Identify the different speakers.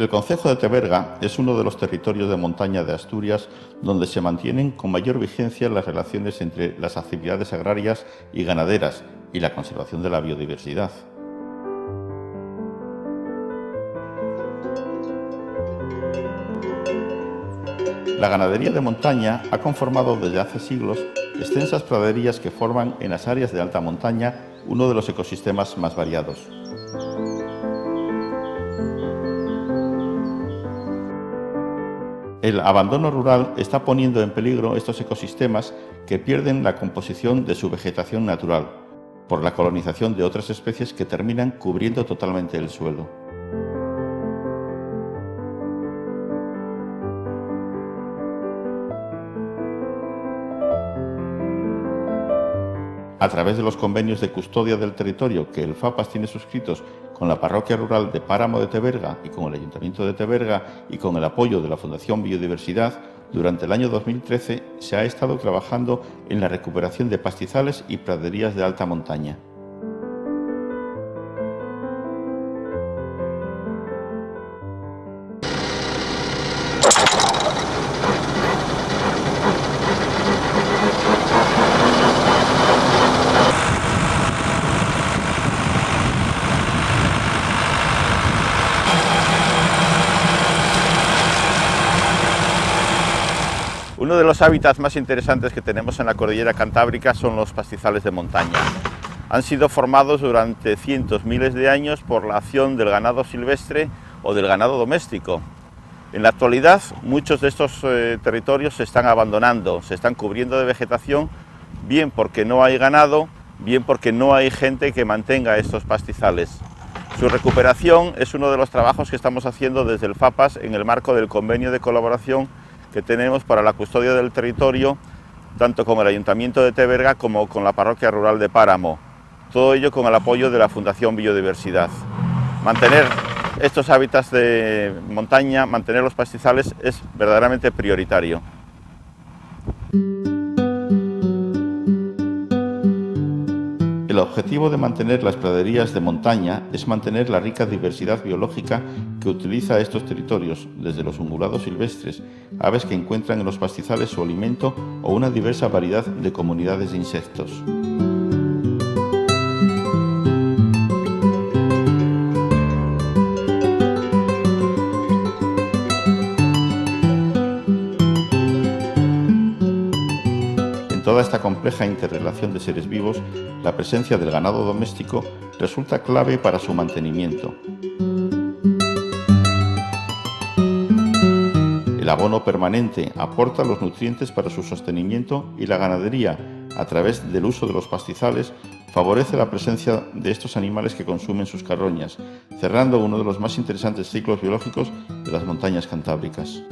Speaker 1: El concejo de Teberga es uno de los territorios de montaña de Asturias donde se mantienen con mayor vigencia las relaciones entre las actividades agrarias y ganaderas y la conservación de la biodiversidad. La ganadería de montaña ha conformado desde hace siglos extensas praderías que forman en las áreas de alta montaña uno de los ecosistemas más variados. El abandono rural está poniendo en peligro estos ecosistemas que pierden la composición de su vegetación natural por la colonización de otras especies que terminan cubriendo totalmente el suelo. a través de los convenios de custodia del territorio que el FAPAS tiene suscritos con la parroquia rural de Páramo de Teberga y con el Ayuntamiento de Teberga y con el apoyo de la Fundación Biodiversidad, durante el año 2013 se ha estado trabajando en la recuperación de pastizales y praderías de alta montaña. Uno de los hábitats más interesantes que tenemos en la cordillera cantábrica son los pastizales de montaña. Han sido formados durante cientos, miles de años por la acción del ganado silvestre o del ganado doméstico. En la actualidad muchos de estos eh, territorios se están abandonando, se están cubriendo de vegetación, bien porque no hay ganado, bien porque no hay gente que mantenga estos pastizales. Su recuperación es uno de los trabajos que estamos haciendo desde el FAPAS en el marco del convenio de colaboración que tenemos para la custodia del territorio, tanto con el Ayuntamiento de Teberga como con la Parroquia Rural de Páramo. Todo ello con el apoyo de la Fundación Biodiversidad. Mantener estos hábitats de montaña, mantener los pastizales es verdaderamente prioritario. Objetivo de mantener las praderías de montaña es mantener la rica diversidad biológica que utiliza estos territorios, desde los ungulados silvestres, aves que encuentran en los pastizales su alimento o una diversa variedad de comunidades de insectos. Toda esta compleja interrelación de seres vivos, la presencia del ganado doméstico resulta clave para su mantenimiento. El abono permanente aporta los nutrientes para su sostenimiento y la ganadería, a través del uso de los pastizales, favorece la presencia de estos animales que consumen sus carroñas, cerrando uno de los más interesantes ciclos biológicos de las montañas cantábricas.